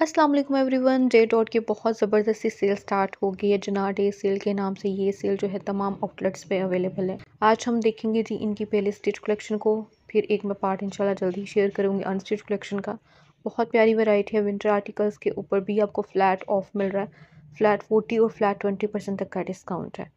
अस्सलाम वालेकुम everyone. J dot की बहुत ज़बरदस्ती सेल स्टार्ट हो गई है। जना डे सेल के नाम से ये सेल जो है तमाम आउटलेट्स पे अवेलेबल है। आज हम देखेंगे जी इनकी पहले स्टिच कलेक्शन को। फिर एक मैं पार्ट इंशाल्लाह जल्दी शेयर करूँगी अनस्टिच कलेक्शन का। बहुत प्यारी वैरायटी है। विंटर आर्टिकल्स के ऊपर भी आपको फ्लैट ऑफ़ मिल रहा है। फ्लैट फोर्टी और फ्लैट ट्वेंटी परसेंट तक का डिस्काउंट है।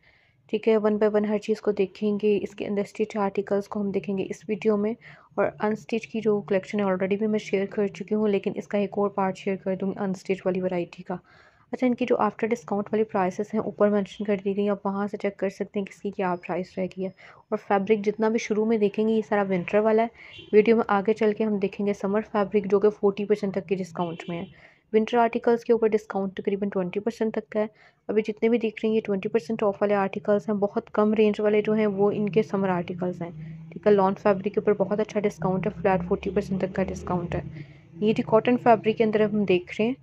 ठीक है, वन बाय वन हर चीज़ को देखेंगे, इसके अंदर स्टिच आर्टिकल्स को हम देखेंगे इस वीडियो में और अनस्टिच की जो कलेक्शन है ऑलरेडी भी मैं शेयर कर चुकी हूँ, लेकिन इसका एक और पार्ट शेयर कर दूँगी अनस्टिच वाली वैरायटी का। अच्छा इनकी जो आफ्टर डिस्काउंट वाली प्राइसेस हैं, ऊपर मेंशन कर दी गई आप वहाँ से चेक कर सकते हैं किसकी क्या प्राइस रहेगी है। और फैब्रिक जितना भी शुरू में देखेंगे, ये सारा विंटर वाला है। वीडियो में आगे चल के हम देखेंगे समर फैब्रिक जो कि फोर्टी परसेंट तक की डिस्काउंट में है। विंटर आर्टिकल्स के ऊपर डिस्काउंट तकरीबन ट्वेंटी परसेंट तक का है। अभी जितने भी दिख रही हैं, ये ट्वेंटी परसेंट ऑफ़ वाले आर्टिकल्स हैं, बहुत कम रेंज वाले जो हैं, वो इनके समर आर्टिकल्स हैं। ठीक है लॉन फैब्रिक के ऊपर बहुत अच्छा डिस्काउंट है फ्लैट फोर्टी परसेंट तक का डिस्काउंट है। ये जो कॉटन फैब्रिक के अंदर हम देख रहे हैं,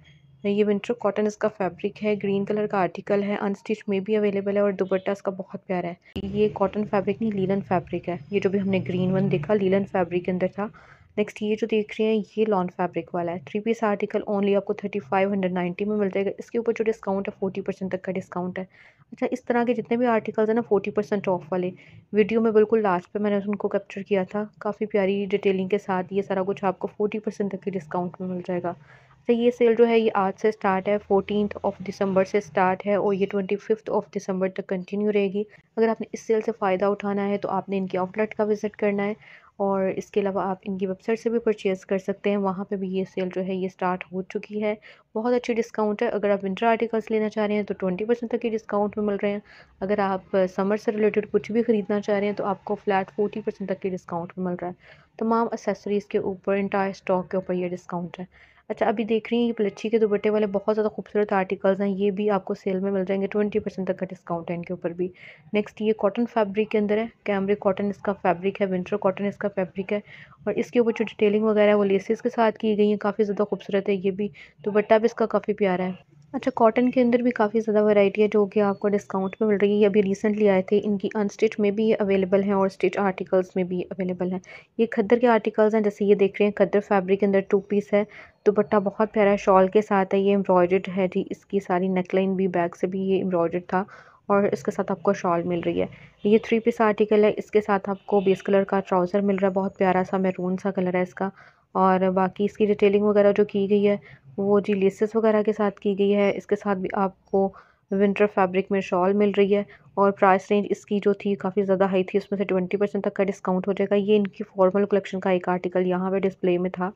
ये विंटर कॉटन इसका फैब्रिक है ग्रीन कलर का आर्टिकल है अनस्टिच में भी अवेलेबल है और दुपट्टा इसका बहुत प्यारा है। ये कॉटन फैब्रिक नहीं लीलन फैब्रिक है। ये जो भी हमने ग्रीन वन देखा लीलन फैब्रिक के अंदर था। नेक्स्ट ये जो देख रहे हैं, ये लॉन फैब्रिक वाला है। थ्री पीस आर्टिकल ओनली आपको थर्टी फाइव हंड्रेड नाइन्टी में मिल जाएगा इसके ऊपर जो डिस्काउंट है फोर्टी परसेंट तक का डिस्काउंट है। अच्छा इस तरह के जितने भी आर्टिकल्स हैं ना फोर्टी परसेंट ऑफ़ वाले। वीडियो में बिल्कुल लास्ट पे मैंने उनको कैप्चर किया था। काफ़ी प्यारी डिटेलिंग के साथ ये सारा कुछ आपको फोर्टी परसेंट तक के डिस्काउंट में मिल जाएगा। अच्छा ये सेल जो है, ये आज से स्टार्ट है। फोर्टीन ऑफ़ दिसंबर से स्टार्ट है और ये ट्वेंटी फिफ्थ ऑफ़ दिसंबर तक कंटिन्यू रहेगी। अगर आपने इस सेल से फ़ायदा उठाना है तो आपने इनके आउटलेट का विज़िट करना है। और इसके अलावा आप इनकी वेबसाइट से भी परचेज़ कर सकते हैं। वहाँ पे भी ये सेल जो है, ये स्टार्ट हो चुकी है। बहुत अच्छी डिस्काउंट है। अगर आप विंटर आर्टिकल्स लेना चाह रहे हैं तो ट्वेंटी परसेंट तक के डिस्काउंट में मिल रहे हैं। अगर आप समर से रिलेटेड कुछ भी ख़रीदना चाह रहे हैं तो आपको फ्लैट फोर्टी परसेंट तक के डिस्काउंट में मिल रहा है। तमाम एसेसरीज़ के ऊपर, इंटायर स्टॉक के ऊपर ये डिस्काउंट है। अच्छा अभी देख रही हैं ये प्लच्छी के दुपट्टे वाले बहुत ज़्यादा खूबसूरत आर्टिकल्स हैं, ये भी आपको सेल में मिल जाएँगे ट्वेंटी परसेंट तक का डिस्काउंट है इनके ऊपर भी। नेक्स्ट ये कॉटन फैब्रिक के अंदर है कैमरे कॉटन इसका फैब्रिक है विंटर कॉटन इसका फैब्रिक है और इसके ऊपर जो डिटेलिंग वगैरह है वो लेसेस के साथ की गई है, काफ़ी ज़्यादा खूबसूरत है ये भी। दुपट्टा भी इसका काफ़ी प्यारा है। अच्छा कॉटन के अंदर भी काफ़ी ज़्यादा वैरायटी है जो कि आपको डिस्काउंट में मिल रही है। ये अभी रिसेंटली आए थे, इनकी अनस्टिच में भी ये अवेलेबल हैं और स्टिच आर्टिकल्स में भी अवेलेबल हैं। ये खद्दर के आर्टिकल्स हैं, जैसे ये देख रहे हैं, खद्दर फैब्रिक के अंदर टू पीस है। दुपट्टा बहुत प्यारा शॉल के साथ है, ये एम्ब्रॉयड है जी। इसकी सारी नेकलाइन भी बैक से भी ये एम्ब्रॉयड था और इसके साथ आपको शॉल मिल रही है। ये थ्री पीस आर्टिकल है, इसके साथ आपको बेस कलर का ट्राउज़र मिल रहा है, बहुत प्यारा सा मैरून सा कलर है इसका। और बाकी इसकी डिटेलिंग वगैरह जो की गई है वो जी लेसेस वगैरह के साथ की गई है। इसके साथ भी आपको विंटर फैब्रिक में शॉल मिल रही है और प्राइस रेंज इसकी जो थी काफ़ी ज़्यादा हाई थी, उसमें से ट्वेंटी परसेंट तक का डिस्काउंट हो जाएगा। ये इनकी फॉर्मल कलेक्शन का एक आर्टिकल यहाँ पे डिस्प्ले में था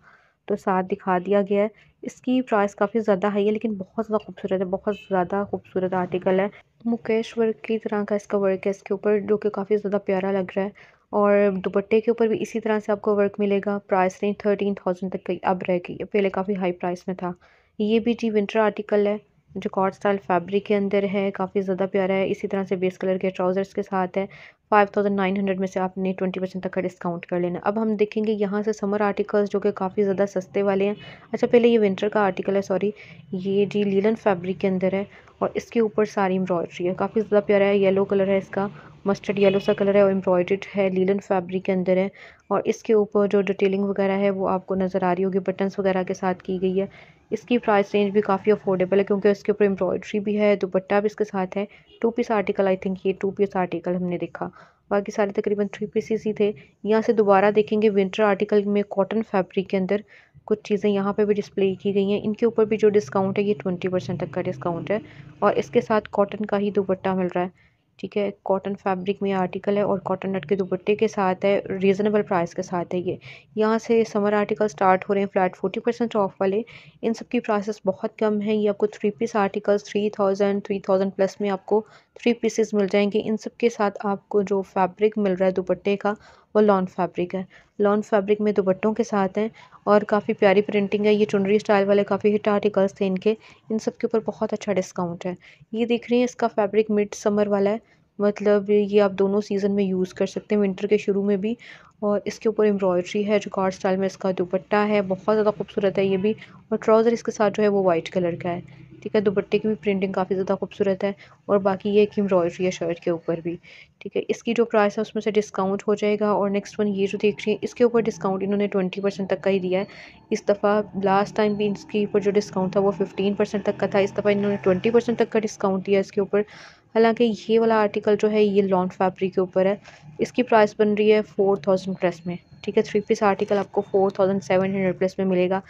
तो साथ दिखा दिया गया है। इसकी प्राइस काफ़ी ज़्यादा हाई है, लेकिन बहुत ज़्यादा खूबसूरत है, बहुत ज़्यादा खूबसूरत आर्टिकल है। मुकेश वर्क की तरह का इसका वर्क है इसके ऊपर, जो कि काफ़ी ज़्यादा प्यारा लग रहा है। और दुपट्टे के ऊपर भी इसी तरह से आपको वर्क मिलेगा। प्राइस रेंज थर्टीन थाउज़ेंड तक अब है। पहले काफ़ी हाई प्राइस में था। ये भी जी विंटर आर्टिकल है। जो कॉट स्टाइल फैब्रिक के अंदर है, काफ़ी ज़्यादा प्यारा है। इसी तरह से बेस कलर के ट्राउज़र्स के साथ है। फाइव थाउज़ेंड नाइन हंड्रेड में से आपने ट्वेंटी परसेंट तक का डिस्काउंट कर लेना। अब हम देखेंगे यहाँ से समर आर्टिकल्स, जो कि काफ़ी ज़्यादा सस्ते वाले हैं। अच्छा पहले ये विंटर का आर्टिकल है, सॉरी। ये जी लीलन फैब्रिक के अंदर है और इसके ऊपर सारी एम्ब्रॉयड्री है। काफ़ी ज़्यादा प्यारा है, येलो कलर है इसका। मस्टर्ड येलो सा कलर है और एम्ब्रॉयड है, लीलन फैब्रिक के अंदर है। और इसके ऊपर जो डिटेलिंग वगैरह है, वो आपको नज़र आ रही होगी। बटन्स वगैरह के साथ की गई है। इसकी प्राइस रेंज भी काफ़ी अफोर्डेबल है क्योंकि इसके ऊपर एम्ब्रॉयड्री भी है, दुपट्टा भी इसके साथ है two piece article I think ये टू पीस आर्टिकल हमने देखा। बाकी सारे तकरीबन थ्री पीसीस ही थे। यहाँ से दोबारा देखेंगे विंटर आर्टिकल में कॉटन फैब्रिक के अंदर कुछ चीज़ें यहाँ पे भी डिस्प्ले की गई हैं। इनके ऊपर भी जो डिस्काउंट है, ये ट्वेंटी परसेंट तक का डिस्काउंट है और इसके साथ कॉटन का ही दुपट्टा मिल रहा है। ठीक है कॉटन फैब्रिक में आर्टिकल है और कॉटन नट के दुपट्टे के साथ है रीज़नेबल प्राइस के साथ है ये। यहाँ से समर आर्टिकल स्टार्ट हो रहे हैं फ्लैट फोर्टी परसेंट ऑफ़ वाले। इन सब की प्राइसेस बहुत कम है, ये आपको three piece articles three thousand three thousand plus में आपको थ्री पीसेस मिल जाएँगे। इन सब के साथ आपको जो फैब्रिक मिल रहा है दुपट्टे का वो लॉन फैब्रिक है। लॉन फैब्रिक में दुपट्टों के साथ हैं और काफ़ी प्यारी प्रिंटिंग है। ये चुनरी स्टाइल वाले काफ़ी हिट आर्टिकल्स थे इनके। इन सब के ऊपर बहुत अच्छा डिस्काउंट है। ये देख रही हैं, इसका फैब्रिक मिड समर वाला है। मतलब ये आप दोनों सीज़न में यूज़ कर सकते हैं विंटर के शुरू में भी। और इसके ऊपर एम्ब्रॉयड्री है जो कार्ड स्टाइल में इसका दुपट्टा है। बहुत ज़्यादा खूबसूरत है ये भी। और ट्राउज़र इसके साथ जो है वो वाइट कलर का है। ठीक है, दुपट्टे की भी प्रिंटिंग काफ़ी ज़्यादा खूबसूरत है और बाकी ये एक एम्ब्रॉयडरी है शर्ट के ऊपर भी, ठीक है। इसकी जो प्राइस है उसमें से डिस्काउंट हो जाएगा और नेक्स्ट वन ये जो देख रही है, इसके ऊपर डिस्काउंट इन्होंने ट्वेंटी परसेंट तक का ही दिया है। इस दफ़ा लास्ट टाइम भी इसके ऊपर जो डिस्काउंट था वो फिफ्टीन परसेंट तक का था, इस दफ़ा इन्होंने ट्वेंटी परसेंट तक का डिस्काउंट दिया इसके ऊपर। हालाँकि ये वाला आर्टिकल जो है, ये लॉन्ग फैब्रिक के ऊपर है। इसकी प्राइस बन रही है फोर थाउज़ेंड प्लस में, ठीक है? थ्री पीस आर्टिकल आपको four thousand seven hundred plus में मिलेगा।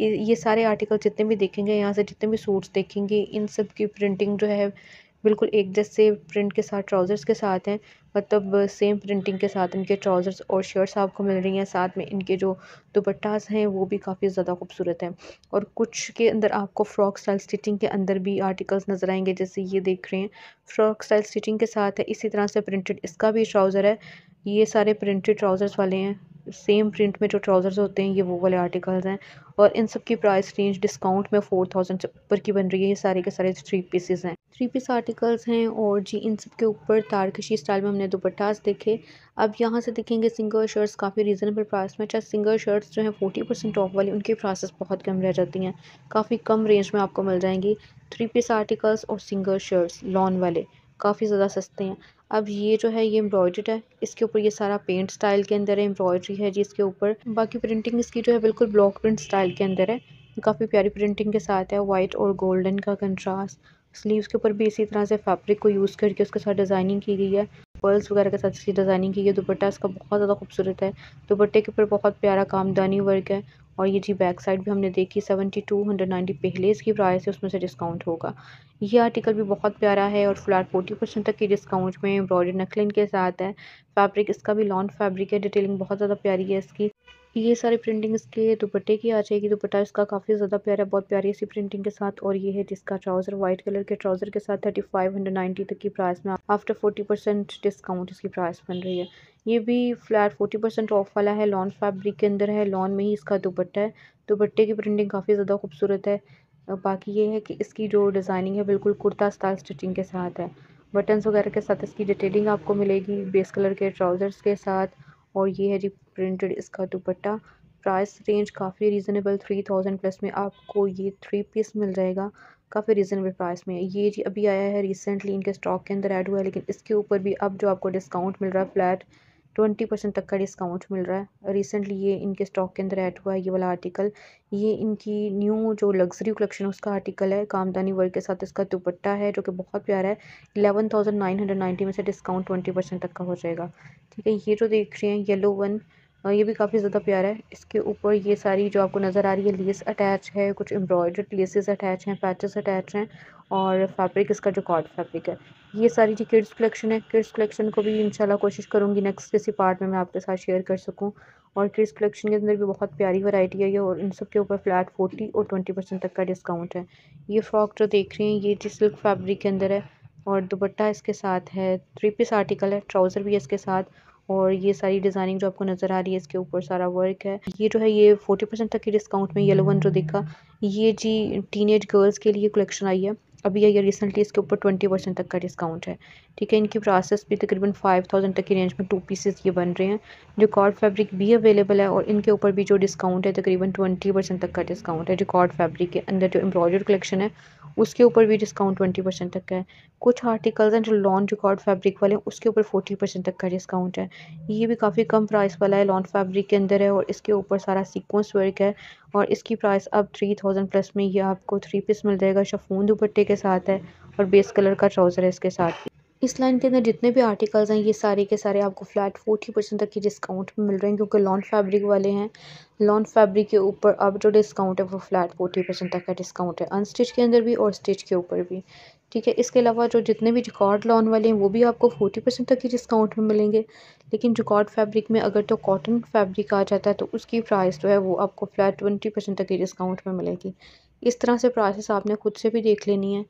ये सारे आर्टिकल जितने भी देखेंगे, यहाँ से जितने भी सूट्स देखेंगे, इन सब की प्रिंटिंग जो है बिल्कुल एक जैसे प्रिंट के साथ, ट्राउज़र्स के साथ हैं मतलब सेम प्रिंटिंग के साथ इनके ट्राउज़र्स और शर्ट्स आपको मिल रही हैं, साथ में इनके जो दुपट्टास हैं, वो भी काफ़ी ज़्यादा खूबसूरत हैं। और कुछ के अंदर आपको फ्रॉक स्टाइल स्टिचिंग के अंदर भी आर्टिकल्स नज़र आएँगे, जैसे ये देख रहे हैं। फ्रॉक स्टाइल स्टिचिंग के साथ है, इसी तरह से प्रिंटेड इसका भी ट्राउज़र है। ये सारे प्रिंटेड ट्राउज़र्स वाले हैं। सेम प्रिंट में जो ट्राउज़र्स होते हैं, ये वो वाले आर्टिकल्स हैं। और इन सब की प्राइस रेंज डिस्काउंट में फोर थाउज़ेंड से ऊपर की बन रही है। ये सारे के सारे थ्री पीसेस हैं। थ्री पीस आर्टिकल्स हैं और जी, इन सब के ऊपर तारकशी स्टाइल में हमने दुपट्टास देखे। अब यहाँ से देखेंगे सिंगल शर्ट्स काफ़ी रीज़नेबल प्राइस में। चाहे सिंगल शर्ट्स जो हैं फोर्टी परसेंट ऑफ़ वाली, उनकी प्राइसेस बहुत कम रह जाती हैं। काफ़ी कम रेंज में आपको मिल जाएँगी। थ्री पीस आर्टिकल्स और सिंगल शर्ट्स लॉन वाले, काफ़ी ज़्यादा सस्ते हैं। अब ये जो है, ये एम्ब्रॉयड है। इसके ऊपर ये सारा पेंट स्टाइल के अंदर है एम्ब्रॉयडरी है जिसके ऊपर। बाकी प्रिंटिंग इसकी जो है, बिल्कुल ब्लॉक प्रिंट स्टाइल के अंदर है। काफ़ी प्यारी प्रिंटिंग के साथ है वाइट और गोल्डन का कंट्रास्ट स्लीव्स के ऊपर भी इसी तरह से फैब्रिक को यूज़ करके उसके साथ डिज़ाइनिंग की गई है। पर्ल्स वगैरह के साथ इसकी डिज़ाइनिंग की गई है। दुपट्टा इसका बहुत ज़्यादा खूबसूरत है। दुपट्टे के ऊपर बहुत प्यारा कामदानी वर्क है। और ये जी बैक साइड भी हमने देखी, सेवेंटी टू हंड्रेड नाइन्टी पहले इसकी प्राइस है, उसमें से डिस्काउंट होगा। ये आर्टिकल भी बहुत प्यारा है और फ्लैट फोर्टी परसेंट तक की डिस्काउंट में एम्ब्रॉयडरी नकलिन के साथ है। फैब्रिक इसका भी लॉन्ग फैब्रिक है, डिटेलिंग बहुत ज़्यादा प्यारी है इसकी। ये सारी प्रिंटिंग इसके दुपट्टे की आ जाएगी। दुपट्टा इसका काफ़ी ज़्यादा प्यारा बहुत प्यारी इसी प्रिंटिंग के साथ और ये है जिसका ट्राउज़र वाइट कलर के ट्राउज़र के साथ थर्टी फाइव हंड्रेड नाइन्टी तक की प्राइस में आफ्टर फोर्टी परसेंट डिस्काउंट इसकी प्राइस बन रही है। ये भी फ्लैट फोर्टी परसेंट ऑफ़ वाला है लॉन फैब्रिक के अंदर है लॉन में ही इसका दुपट्टा है। दुपट्टे की प्रिंटिंग काफ़ी ज़्यादा खूबसूरत है। बाकी ये है कि इसकी जो डिज़ाइनिंग है बिल्कुल कुर्ता स्टाइल स्टिचिंग के साथ है। बटन्स वगैरह के साथ इसकी डिटेलिंग आपको मिलेगी बेस कलर के ट्राउज़र्स के साथ और ये है जी प्रिंटेड इसका दुपट्टा। प्राइस रेंज काफ़ी रीज़नेबल थ्री थाउज़ेंड प्लस में आपको ये थ्री पीस मिल जाएगा। काफ़ी रीज़नेबल प्राइस में। ये जी अभी आया है रिसेंटली इनके स्टॉक के अंदर ऐड हुआ है, लेकिन इसके ऊपर भी अब जो आपको डिस्काउंट मिल रहा है फ्लैट ट्वेंटी परसेंट तक का डिस्काउंट मिल रहा है। रिसेंटली ये इनके स्टॉक के अंदर ऐड हुआ है, ये वाला आर्टिकल ये इनकी न्यू जो लग्जरी कलेक्शन है, उसका आर्टिकल है, कामदानी वर्क के साथ इसका दुपट्टा है, जो कि बहुत प्यारा है। Eleven thousand nine hundred ninety में से डिस्काउंट ट्वेंटी परसेंट तक का हो जाएगा। ठीक है, ये जो देख रहे हैं येलो वन ये भी काफ़ी ज़्यादा प्यारा है। इसके ऊपर ये सारी जो आपको नज़र आ रही है लेस अटैच है, कुछ एम्ब्रॉयडर्ड लेसेस अटैच हैं पैचेस अटैच हैं और फैब्रिक इसका जो कॉर्ड फैब्रिक है। ये सारी जी किड्स कलेक्शन है। किड्स कलेक्शन को भी इंशाल्लाह कोशिश करूँगी नेक्स्ट किसी पार्ट में मैं आपके साथ शेयर कर सकूँ। और किड्स कलेक्शन के अंदर भी बहुत प्यारी वैरायटी है ये और इन सब के ऊपर फ्लैट फोर्टी और ट्वेंटी परसेंट तक का डिस्काउंट है। ये फ्रॉक जो देख रहे हैं, ये जी सिल्क फैब्रिक के अंदर है और दुपट्टा इसके साथ है थ्री पीस आर्टिकल है ट्राउज़र भी है इसके साथ और ये सारी डिज़ाइनिंग जो आपको नज़र आ रही है, इसके ऊपर सारा वर्क है। ये जो है, ये फोर्टी परसेंट तक की डिस्काउंट में येलो वन जो देखा, ये जी टीनेज गर्ल्स के लिए कलेक्शन आई है। अभी ये रिसेंटली इसके ऊपर ट्वेंटी परसेंट तक का डिस्काउंट है। ठीक है, इनकी प्राइसेस भी तकरीबन फाइव थाउज़ेंड तक की रेंज में टू पीसेस ये बन रहे हैं, जो कॉर्ड फैब्रिक भी अवेलेबल है और इनके ऊपर भी जो डिस्काउंट है, तकरीबन ट्वेंटी परसेंट तक का डिस्काउंट है, जो कॉर्ड फैब्रिक के अंदर जो एम्ब्रॉयडर्ड कलेक्शन है, उसके ऊपर भी डिस्काउंट ट्वेंटी परसेंट तक का है। कुछ आर्टिकल्स हैं जो लॉन रिकॉर्ड फैब्रिक वाले हैं उसके ऊपर फोर्टी परसेंट तक का डिस्काउंट है। ये भी काफ़ी कम प्राइस वाला है लॉन फैब्रिक के अंदर है और इसके ऊपर सारा सीक्वेंस वर्क है और इसकी प्राइस अब थ्री थाउज़ेंड प्लस में ये आपको थ्री पीस मिल जाएगा शफून दुपट्टे के साथ है और बेस कलर का ट्राउज़र है इसके साथ। इस लाइन के अंदर जितने भी आर्टिकल्स हैं, ये सारे के सारे आपको फ्लैट फोर्टी परसेंट तक की डिस्काउंट में मिल रहे हैं क्योंकि लॉन फैब्रिक वाले हैं। लॉन फैब्रिक के ऊपर अब जो डिस्काउंट है वो फ्लैट फोर्टी परसेंट तक का डिस्काउंट है अनस्टिच के अंदर भी और स्टिच के ऊपर भी। ठीक है? इसके अलावा जो जितने भी रिकॉर्ड लॉन वाले हैं, वो भी आपको फोर्टी परसेंट तक की डिस्काउंट में मिलेंगे। लेकिन रिकॉर्ड फैब्रिक में अगर तो कॉटन फैब्रिक आ जाता है तो उसकी प्राइस जो है, वो आपको फ्लैट ट्वेंटी परसेंट तक की डिस्काउंट में मिलेगी। इस तरह से प्राइसेस आपने खुद से भी देख लेनी है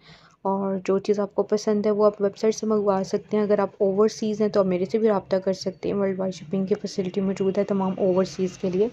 और जो चीज़ आपको पसंद है, वो आप वेबसाइट से मंगवा सकते हैं। अगर आप ओवरसीज़ हैं तो आप मेरे से भी रब्ता कर सकते हैं। वर्ल्ड वाइड शिपिंग की फैसिलिटी मौजूद है तमाम ओवरसीज़ के लिए।